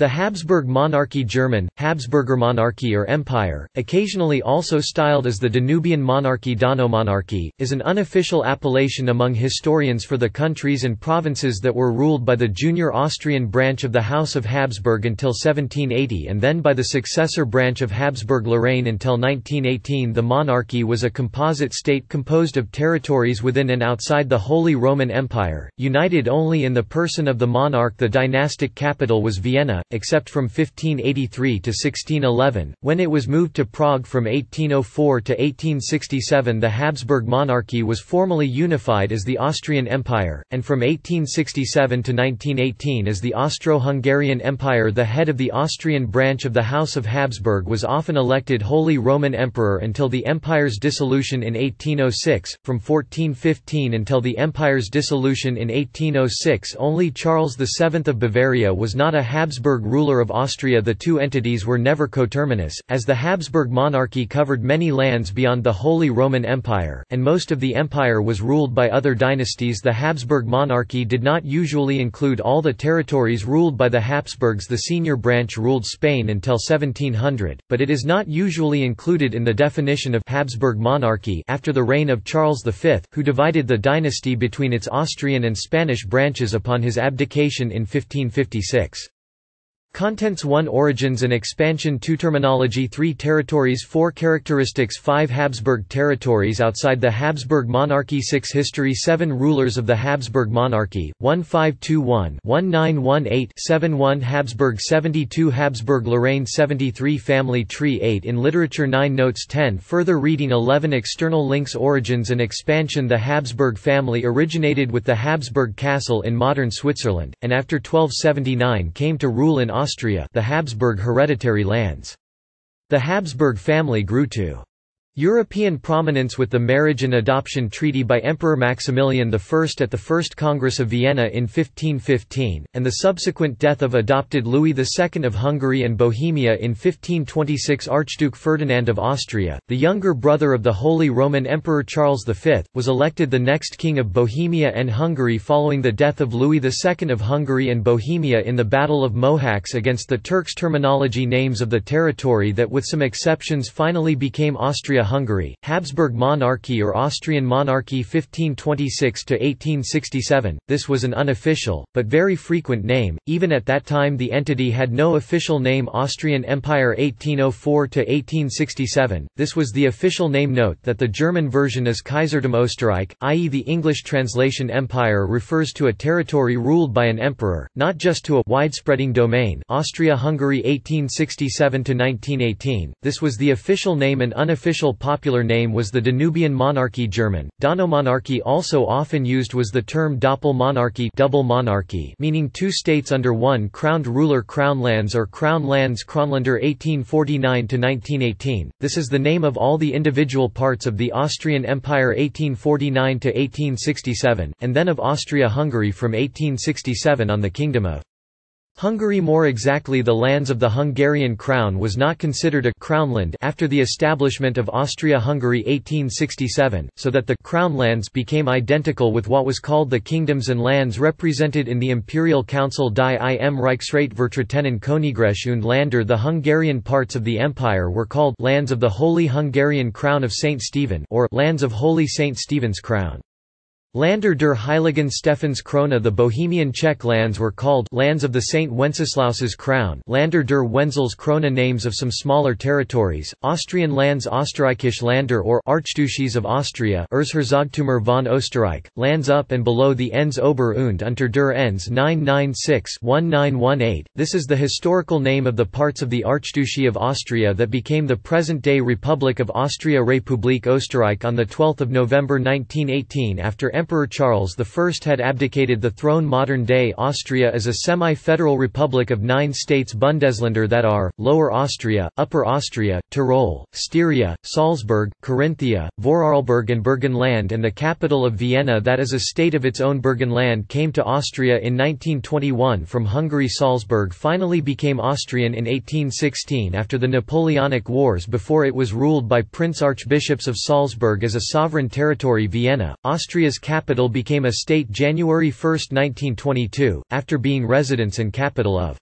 The Habsburg monarchy German, Habsburgermonarchie or Empire, occasionally also styled as the Danubian monarchy Donaumonarchie, is an unofficial appellation among historians for the countries and provinces that were ruled by the junior Austrian branch of the House of Habsburg until 1780 and then by the successor branch of Habsburg-Lorraine until 1918 The monarchy was a composite state composed of territories within and outside the Holy Roman Empire, united only in the person of the monarch. The dynastic capital was Vienna, except from 1583 to 1611, when it was moved to Prague from 1804 to 1867 the Habsburg monarchy was formally unified as the Austrian Empire, and from 1867 to 1918 as the Austro-Hungarian Empire the head of the Austrian branch of the House of Habsburg was often elected Holy Roman Emperor until the empire's dissolution in 1806, from 1415 until the empire's dissolution in 1806 only Charles VII of Bavaria was not a Habsburg Habsburg ruler of Austria the two entities were never coterminous, as the Habsburg monarchy covered many lands beyond the Holy Roman Empire, and most of the empire was ruled by other dynasties the Habsburg monarchy did not usually include all the territories ruled by the Habsburgs the senior branch ruled Spain until 1700, but it is not usually included in the definition of Habsburg monarchy after the reign of Charles V, who divided the dynasty between its Austrian and Spanish branches upon his abdication in 1556. Contents 1 Origins and expansion 2 Terminology 3 Territories 4 Characteristics 5 Habsburg territories outside the Habsburg monarchy 6 History 7 Rulers of the Habsburg monarchy, 1521-1918-71 Habsburg 72 Habsburg Lorraine 73 Family tree 8 In literature 9 Notes 10 Further reading 11 External links Origins and expansion The Habsburg family originated with the Habsburg castle in modern Switzerland, and after 1279 came to rule in Austria the Habsburg hereditary lands. The Habsburg family grew to European prominence with the marriage and adoption treaty by Emperor Maximilian I at the First Congress of Vienna in 1515, and the subsequent death of adopted Louis II of Hungary and Bohemia in 1526 Archduke Ferdinand of Austria, the younger brother of the Holy Roman Emperor Charles V, was elected the next king of Bohemia and Hungary following the death of Louis II of Hungary and Bohemia in the Battle of Mohacs against the Turks terminology names of the territory that with some exceptions finally became Austria Austria-Hungary, Habsburg monarchy or Austrian monarchy 1526–1867, this was an unofficial, but very frequent name, even at that time the entity had no official name Austrian Empire 1804–1867, this was the official name Note that the German version is Kaisertum Österreich, i.e. the English translation empire refers to a territory ruled by an emperor, not just to a widespreading domain Austria-Hungary 1867–1918, this was the official name and unofficial popular name was the Danubian monarchy German. Donaumonarchie also often used was the term Doppelmonarchie double monarchy meaning two states under one crowned ruler Crownlands or Crown lands Kronländer 1849–1918, this is the name of all the individual parts of the Austrian Empire 1849–1867, and then of Austria-Hungary from 1867 on the Kingdom of Hungary more exactly the lands of the Hungarian crown was not considered a crownland after the establishment of Austria-Hungary 1867, so that the crownlands became identical with what was called the kingdoms and lands represented in the Imperial Council Die im Reichsrat vertretenen Königreich und Länder the Hungarian parts of the empire were called lands of the Holy Hungarian Crown of St. Stephen or lands of Holy St. Stephen's Crown. Lander der Heiligen Stephans Krone The Bohemian Czech lands were called lands of the St. Wenceslaus's crown Lander der Wenzels Krone names of some smaller territories, Austrian lands Österreichische Lander or Archduchies of Austria Erzherzogtümer von Österreich, lands up and below the Enns Ober und unter der Enns 996-1918, this is the historical name of the parts of the Archduchy of Austria that became the present-day Republic of Austria Republik Österreich on 12 November 1918 after Emperor Charles I had abdicated the throne modern-day Austria is a semi-federal republic of nine states Bundesländer that are, Lower Austria, Upper Austria, Tyrol, Styria, Salzburg, Carinthia, Vorarlberg and Burgenland and the capital of Vienna that is a state of its own Burgenland came to Austria in 1921 from Hungary Salzburg finally became Austrian in 1816 after the Napoleonic Wars before it was ruled by Prince Archbishops of Salzburg as a sovereign territory Vienna, Austria's capital became a state January 1, 1922, after being residence and capital of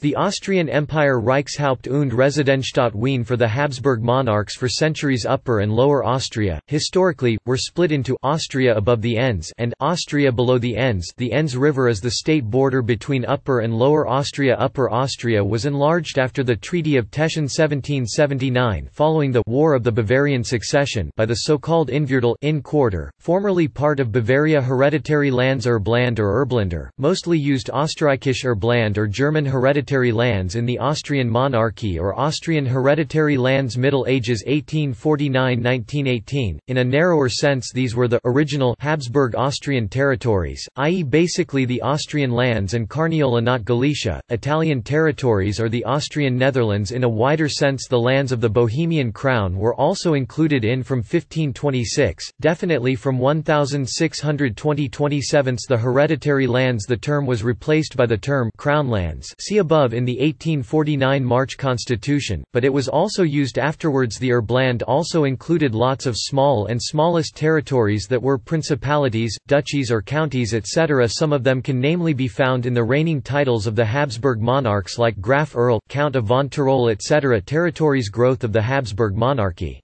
the Austrian Empire Reichshaupt und Residenzstadt Wien for the Habsburg monarchs for centuries Upper and Lower Austria, historically, were split into Austria above the Enns and Austria below the Enns. The Enns River is the state border between Upper and Lower Austria. Upper Austria was enlarged after the Treaty of Teschen 1779 following the War of the Bavarian Succession by the so-called Innviertel Inn quarter, formerly part of Bavaria hereditary lands Erbland or Erbländer, mostly used Österreichische Erbland or German hereditary hereditary lands in the Austrian monarchy or Austrian hereditary lands Middle Ages 1849–1918, in a narrower sense these were the original Habsburg Austrian territories, i.e. basically the Austrian lands and Carniola not Galicia, Italian territories or the Austrian Netherlands in a wider sense. The lands of the Bohemian crown were also included in from 1526, definitely from 1620-27 the hereditary lands the term was replaced by the term crown lands. See above above in the 1849 March Constitution, but it was also used afterwards The Erbland also included lots of small and smallest territories that were principalities, duchies or counties etc. Some of them can namely be found in the reigning titles of the Habsburg monarchs like Graf Earl, Count of von Tyrol etc. Territories growth of the Habsburg monarchy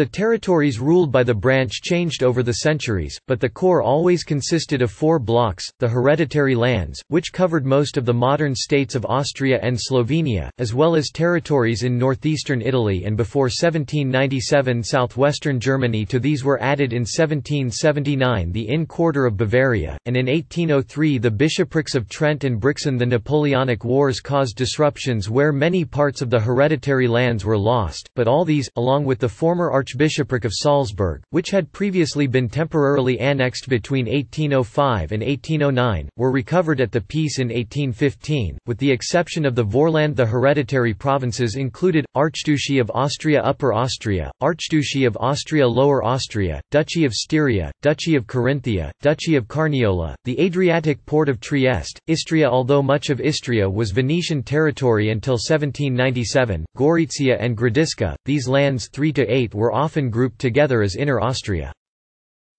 the territories ruled by the branch changed over the centuries, but the core always consisted of four blocks, the hereditary lands, which covered most of the modern states of Austria and Slovenia, as well as territories in northeastern Italy and before 1797 southwestern Germany. To these were added in 1779 the Inn quarter of Bavaria, and in 1803 the bishoprics of Trent and Brixen. The Napoleonic Wars caused disruptions where many parts of the hereditary lands were lost, but all these, along with the former Archbishopric of Salzburg, which had previously been temporarily annexed between 1805 and 1809, were recovered at the peace in 1815, with the exception of the Vorland the hereditary provinces included, Archduchy of Austria Upper Austria, Archduchy of Austria Lower Austria, Duchy of Styria, Duchy of Carinthia, Duchy of Carniola, the Adriatic port of Trieste, Istria although much of Istria was Venetian territory until 1797, Gorizia and Gradisca, these lands 3 to 8 were often grouped together as Inner Austria.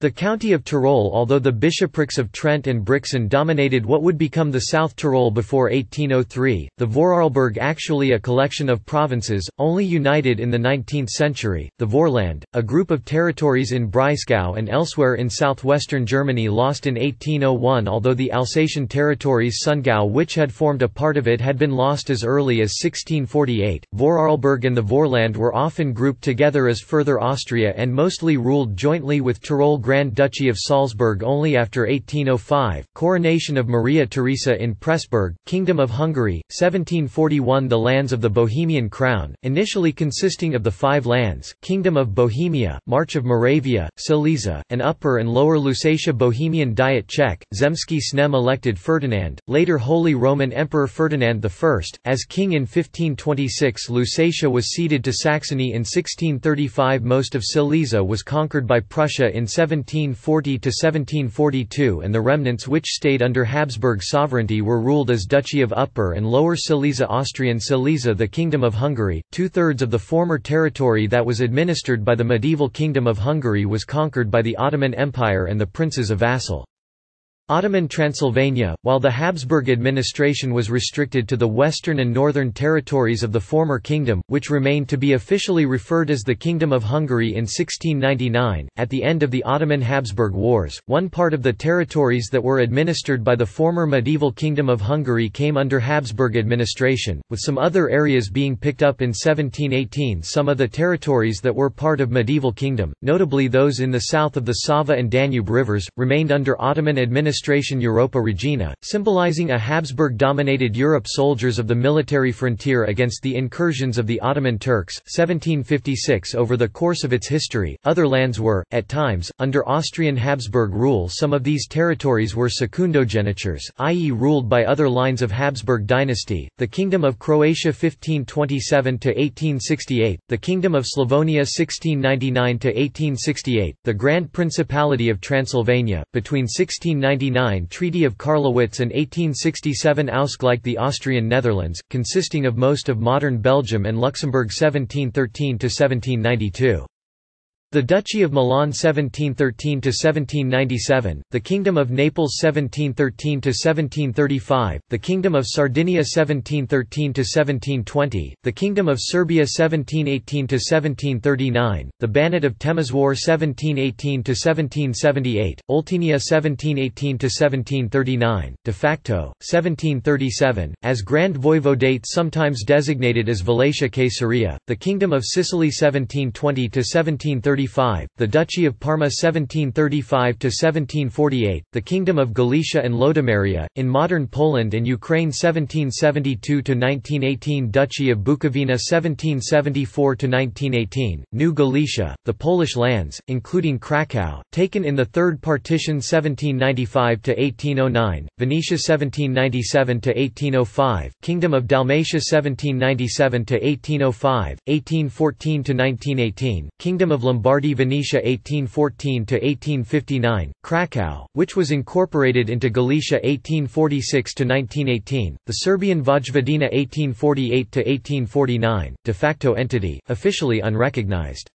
The county of Tyrol although the bishoprics of Trent and Brixen dominated what would become the South Tyrol before 1803, the Vorarlberg actually a collection of provinces, only united in the 19th century, the Vorland, a group of territories in Breisgau and elsewhere in southwestern Germany lost in 1801 although the Alsatian territories Sundgau which had formed a part of it had been lost as early as 1648, Vorarlberg and the Vorland were often grouped together as Further Austria and mostly ruled jointly with Tyrol Grand Duchy of Salzburg only after 1805, coronation of Maria Theresa in Pressburg, Kingdom of Hungary, 1741 The lands of the Bohemian Crown, initially consisting of the five lands, Kingdom of Bohemia, March of Moravia, Silesia, and Upper and Lower Lusatia Bohemian Diet Czech, Zemsky Snem elected Ferdinand, later Holy Roman Emperor Ferdinand I, as king in 1526 Lusatia was ceded to Saxony. In 1635 Most of Silesia was conquered by Prussia. In 17 1740–1742 and the remnants which stayed under Habsburg sovereignty were ruled as Duchy of Upper and Lower Silesia Austrian Silesia the Kingdom of Hungary, two-thirds of the former territory that was administered by the medieval Kingdom of Hungary was conquered by the Ottoman Empire and the princes of vassal Ottoman Transylvania, while the Habsburg administration was restricted to the western and northern territories of the former kingdom, which remained to be officially referred as the Kingdom of Hungary in 1699, at the end of the Ottoman-Habsburg Wars, one part of the territories that were administered by the former medieval Kingdom of Hungary came under Habsburg administration, with some other areas being picked up in 1718 some of the territories that were part of medieval kingdom, notably those in the south of the Sava and Danube rivers, remained under Ottoman administration Administration Europa Regina, symbolizing a Habsburg-dominated Europe soldiers of the military frontier against the incursions of the Ottoman Turks, 1756 Over the course of its history, other lands were, at times, under Austrian Habsburg rule some of these territories were secundogenitures, i.e. ruled by other lines of Habsburg dynasty, the Kingdom of Croatia 1527–1868, the Kingdom of Slavonia 1699–1868, the Grand Principality of Transylvania, between 1699 Treaty of Karlowitz and 1867 Ausgleich the Austrian Netherlands, consisting of most of modern Belgium and Luxembourg 1713–1792. The Duchy of Milan 1713–1797, the Kingdom of Naples 1713–1735, the Kingdom of Sardinia 1713–1720, the Kingdom of Serbia 1718–1739, the Banat of Temeswar 1718–1778, Oltenia 1718–1739, de facto, 1737, as Grand Voivodate sometimes designated as Wallachia Caesarea, the Kingdom of Sicily 1720–1730 the Duchy of Parma 1735–1748, the Kingdom of Galicia and Lodomeria, in modern Poland and Ukraine 1772–1918 Duchy of Bukovina 1774–1918, New Galicia, the Polish lands, including Krakow, taken in the Third Partition 1795–1809, Venetia 1797–1805, Kingdom of Dalmatia 1797–1805, 1814–1918, Kingdom of Lombardy Lombardy Venetia 1814–1859, Krakow, which was incorporated into Galicia 1846–1918, the Serbian Vojvodina 1848–1849, de facto entity, officially unrecognized.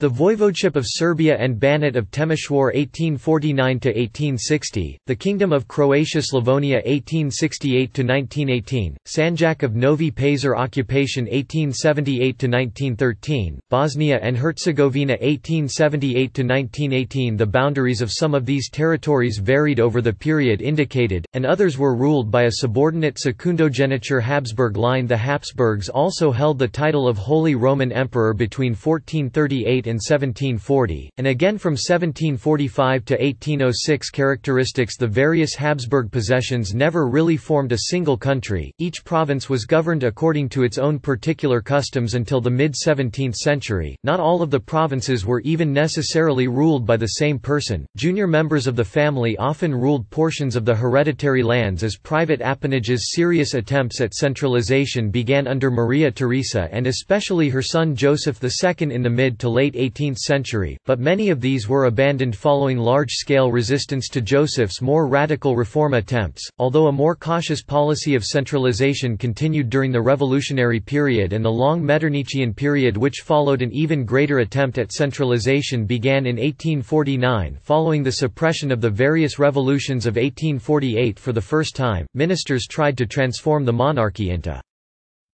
The Voivodeship of Serbia and Banat of Temeswar 1849–1860, the Kingdom of Croatia Slavonia 1868–1918, Sanjak of Novi Pazar occupation 1878–1913, Bosnia and Herzegovina 1878–1918 The boundaries of some of these territories varied over the period indicated, and others were ruled by a subordinate secundogeniture Habsburg line. The Habsburgs also held the title of Holy Roman Emperor between 1438 and 1740, and again from 1745 to 1806 characteristics The various Habsburg possessions never really formed a single country, each province was governed according to its own particular customs until the mid-17th century, not all of the provinces were even necessarily ruled by the same person, junior members of the family often ruled portions of the hereditary lands as private appanages Serious attempts at centralization began under Maria Theresa and especially her son Joseph II in the mid to late 18th century, but many of these were abandoned following large-scale resistance to Joseph's more radical reform attempts, although a more cautious policy of centralization continued during the revolutionary period and the long Metternichian period which followed an even greater attempt at centralization began in 1849 following the suppression of the various revolutions of 1848 for the first time, ministers tried to transform the monarchy into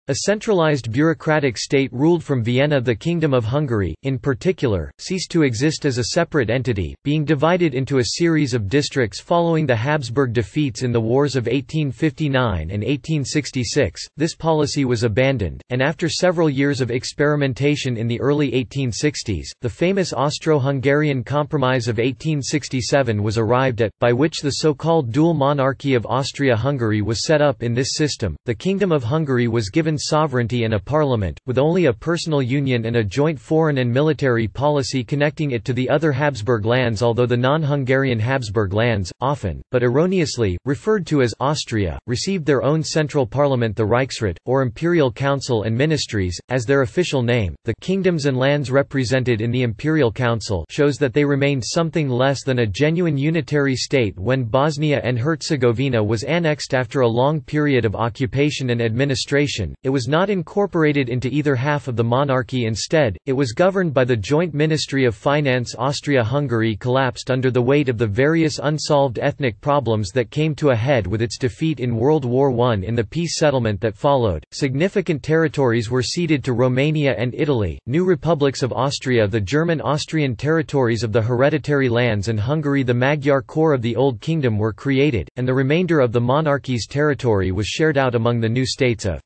a centralized bureaucratic state ruled from Vienna the Kingdom of Hungary, in particular, ceased to exist as a separate entity, being divided into a series of districts following the Habsburg defeats in the wars of 1859 and 1866. This policy was abandoned, and after several years of experimentation in the early 1860s, the famous Austro-Hungarian Compromise of 1867 was arrived at, by which the so-called dual monarchy of Austria-Hungary was set up in this system. The Kingdom of Hungary was given sovereignty and a parliament, with only a personal union and a joint foreign and military policy connecting it to the other Habsburg lands although the non-Hungarian Habsburg lands, often, but erroneously, referred to as Austria, received their own central parliament the Reichsrat, or Imperial Council and Ministries, as their official name. The kingdoms and lands represented in the Imperial Council shows that they remained something less than a genuine unitary state when Bosnia and Herzegovina was annexed after a long period of occupation and administration, it was not incorporated into either half of the monarchy. Instead, it was governed by the joint Ministry of Finance. Austria-Hungary collapsed under the weight of the various unsolved ethnic problems that came to a head with its defeat in World War I in the peace settlement that followed. Significant territories were ceded to Romania and Italy, new republics of Austria the German Austrian territories of the hereditary lands and Hungary. The Magyar core of the Old Kingdom were created, and the remainder of the monarchy's territory was shared out among the new states of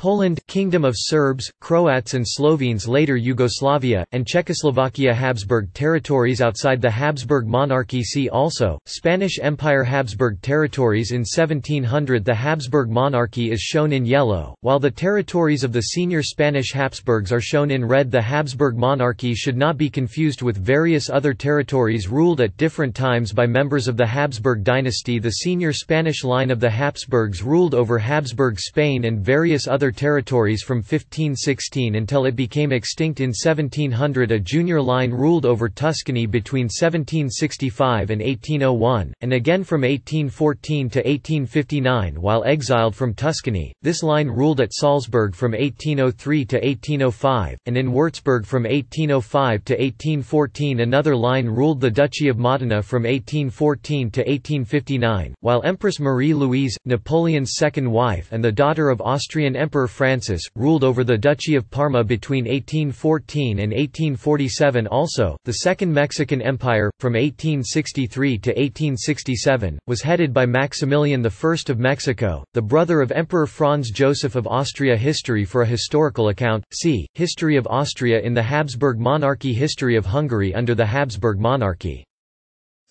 Poland Kingdom of Serbs, Croats and Slovenes later Yugoslavia, and Czechoslovakia Habsburg territories outside the Habsburg monarchy. See also, Spanish Empire Habsburg territories. In 1700 The Habsburg monarchy is shown in yellow, while the territories of the senior Spanish Habsburgs are shown in red. The Habsburg monarchy should not be confused with various other territories ruled at different times by members of the Habsburg dynasty. The senior Spanish line of the Habsburgs ruled over Habsburg Spain and various other other territories from 1516 until it became extinct in 1700 a junior line ruled over Tuscany between 1765 and 1801, and again from 1814 to 1859 while exiled from Tuscany, this line ruled at Salzburg from 1803 to 1805, and in Würzburg from 1805 to 1814 another line ruled the Duchy of Modena from 1814 to 1859, while Empress Marie-Louise, Napoleon's second wife and the daughter of Austrian Emperor Emperor Francis, ruled over the Duchy of Parma between 1814 and 1847 also, the Second Mexican Empire, from 1863 to 1867, was headed by Maximilian I of Mexico, the brother of Emperor Franz Joseph of Austria History for a historical account, see, History of Austria in the Habsburg monarchy History of Hungary under the Habsburg monarchy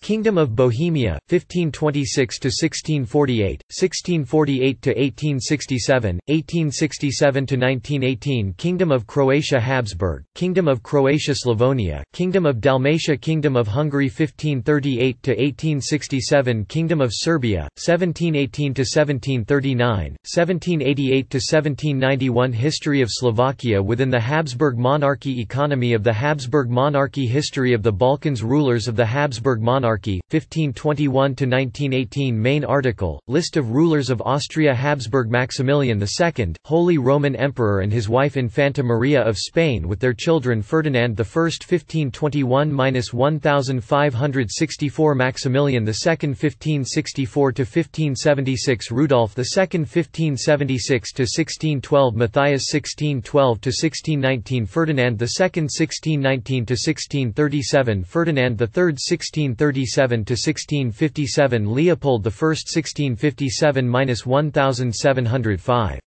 Kingdom of Bohemia 1526 to 1648 1648 to 1867 1867 to 1918 Kingdom of Croatia Habsburg Kingdom of Croatia Slavonia Kingdom of Dalmatia Kingdom of Hungary 1538 to 1867 Kingdom of Serbia 1718 to 1739 1788 to 1791 History of Slovakia within the Habsburg monarchy Economy of the Habsburg monarchy History of the Balkans Rulers of the Habsburg monarchy Monarchy, 1521–1918 Main article, List of rulers of Austria Habsburg Maximilian II, Holy Roman Emperor and his wife Infanta Maria of Spain with their children Ferdinand I 1521–1564 Maximilian II 1564–1576 Rudolf II 1576–1612 Matthias 1612–1619 Ferdinand II 1619–1637 Ferdinand III 1630 1637–1657 Leopold I 1657–1705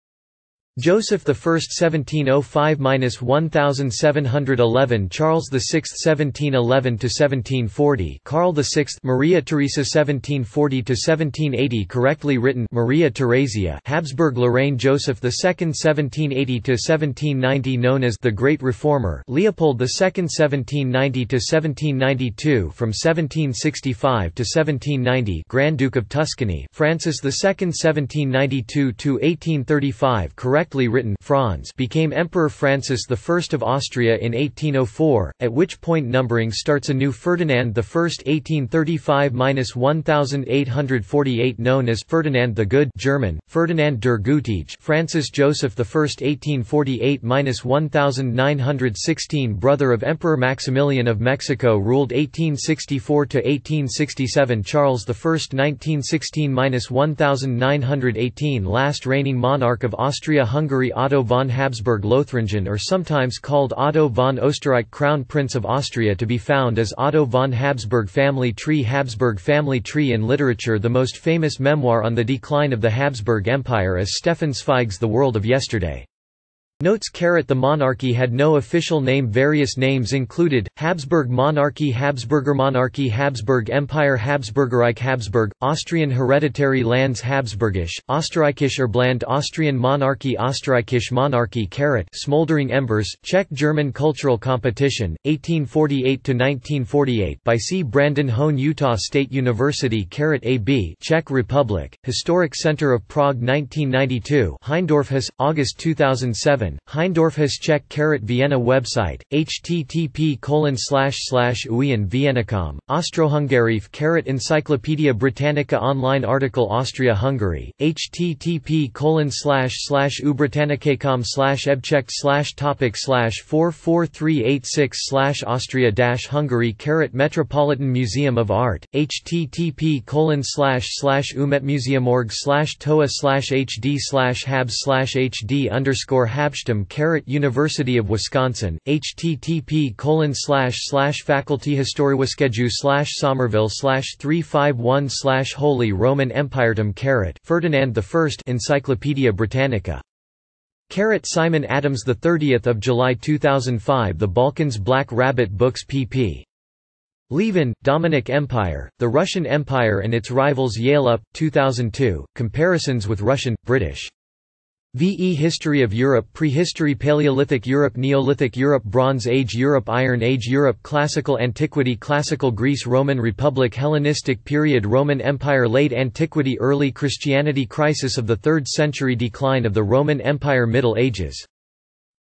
Joseph I 1705–1711 Charles VI 1711–1740 Karl VI Maria Theresa 1740–1780 correctly written Maria Theresia Habsburg Lorraine Joseph II 1780–1790 known as the Great Reformer Leopold II 1790–1792 from 1765 to 1790 Grand Duke of Tuscany Francis II 1792–1835 correct correctly written Franz became Emperor Francis I of Austria in 1804, at which point numbering starts a new Ferdinand I 1835–1848 known as Ferdinand the Good German, Ferdinand der Gütige Francis Joseph I 1848–1916 brother of Emperor Maximilian of Mexico ruled 1864–1867 Charles I 1916–1918 last reigning monarch of Austria Hungary Otto von Habsburg-Lothringen or sometimes called Otto von Österreich Crown Prince of Austria to be found as Otto von Habsburg family tree Habsburg family tree in literature The most famous memoir on the decline of the Habsburg Empire is Stefan Zweig's The World of Yesterday. Notes The monarchy had no official name Various names included, Habsburg Monarchy Habsburger Monarchy Habsburg Empire Habsburgerreich Habsburg, Austrian Hereditary Lands Habsburgisch, Österreichisch Erbland Austrian Monarchy Österreichische Monarchy Carat Smoldering Embers, Czech-German Cultural Competition, 1848–1948 by C. Brandon Hone Utah State University Carat AB Czech Republic, Historic Center of Prague 1992 Heindorfhaus, August 2007 Heindorfhaus Czech Vienna website, http uian Viennacom, Austrohungarief Encyclopaedia Britannica online article Austria-Hungary, http ubritannicacom ebcheck topic slash 44386 slash Austria-Hungary Metropolitan Museum of Art, http umetmuseumorg slash toa slash hd slash habs slash hd underscore Carat University of Wisconsin, http colon facultyhistoriewaskeju slash Somerville slash 351 slash Holy Roman Empiretum Carat Ferdinand I Encyclopaedia Britannica Carrot Simon Adams 30 July 2005 The Balkans Black Rabbit Books pp. Lieven, Dominic Empire, The Russian Empire and Its Rivals Yale Up, 2002, Comparisons with Russian, British. VE History of Europe Prehistory Paleolithic Europe Neolithic Europe Bronze Age Europe Iron Age Europe Classical Antiquity Classical Greece Roman Republic Hellenistic Period Roman Empire Late Antiquity Early Christianity Crisis of the 3rd century Decline of the Roman Empire Middle Ages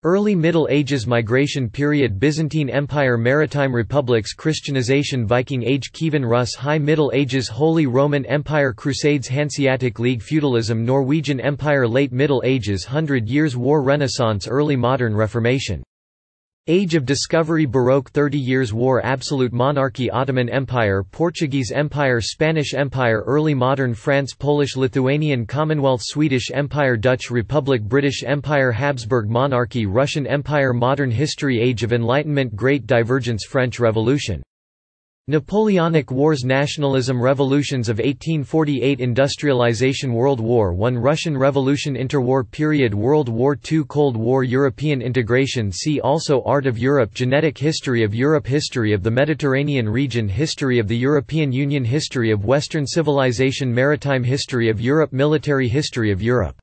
Early Middle Ages Migration period Byzantine Empire Maritime Republics Christianization Viking Age Kievan Rus High Middle Ages Holy Roman Empire Crusades Hanseatic League Feudalism Norwegian Empire Late Middle Ages Hundred Years' War Renaissance Early Modern Reformation Age of Discovery Baroque Thirty Years' War Absolute Monarchy Ottoman Empire Portuguese Empire Spanish Empire Early Modern France Polish-Lithuanian Commonwealth Swedish Empire Dutch Republic British Empire Habsburg Monarchy Russian Empire Modern History Age of Enlightenment Great Divergence French Revolution Napoleonic Wars Nationalism Revolutions of 1848 Industrialization World War I Russian Revolution Interwar period World War II Cold War European integration See also Art of Europe Genetic history of Europe History of the Mediterranean region History of the European Union History of Western civilization Maritime history of Europe Military history of Europe